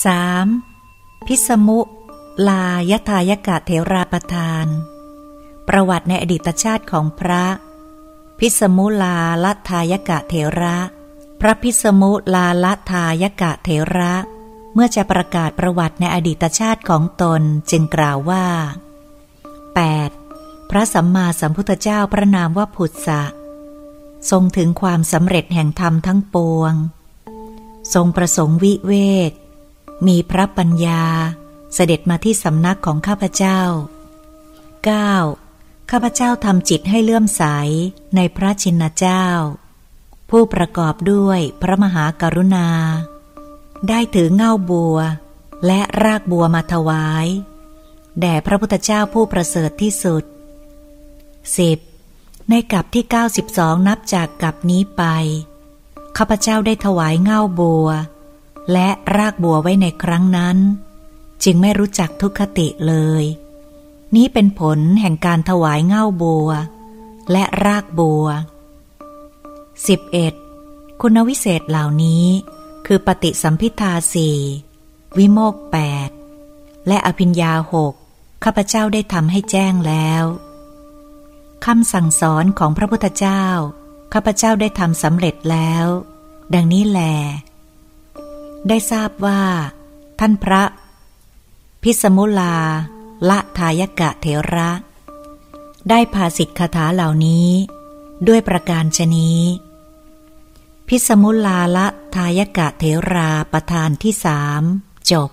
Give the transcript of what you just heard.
3. พิสมุ ลายทายกะเถราประทาน ประวัติในอดีตชาติของพระ พิสมุลาลทายกะเถระ พระพิสมุลาลทายกะเถระ เมื่อจะประกาศประวัติในอดีตชาติของตนจึงกล่าวว่า 8. พระสัมมาสัมพุทธเจ้าพระนามว่าผุดสะทรงถึงความสำเร็จแห่งธรรมทั้งปวง ทรงประสงค์วิเวก มีพระปัญญา เสด็จมาที่สำนักของข้าพเจ้า 9. ข้าพเจ้าทำจิตให้เลื่อมใสในพระชินเจ้า ผู้ประกอบด้วยพระมหากรุณา ได้ถือเง่าบัว และรากบัวมาถวาย แด่พระพุทธเจ้าผู้ประเสริฐที่สุด 10. ในกับที่ 92 นับจากกับนี้ไปข้าพเจ้าได้ถวายเง่าบัว และรากบัวไว้ในครั้งนั้น จึงไม่รู้จักทุกขติเลย นี้เป็นผลแห่งการถวายเง่าบัว และรากบัว 11. คุณวิเศษเหล่านี้คือปฏิสัมพิทาสี่วิโมกแปดและอภิญญาหกข้าพเจ้าได้ทำให้แจ้งแล้วคำสั่งสอนของพระพุทธเจ้า ข้าพเจ้าได้ทำสำเร็จแล้ว ดังนี้แล ได้ทราบว่า ท่านพระ พิสมุลา ละทายกะเถระ ได้ภาสิทธคาถาเหล่านี้ ด้วยประการชนี้ พิสมุลาละทายกะเถราประธานที่สามจบ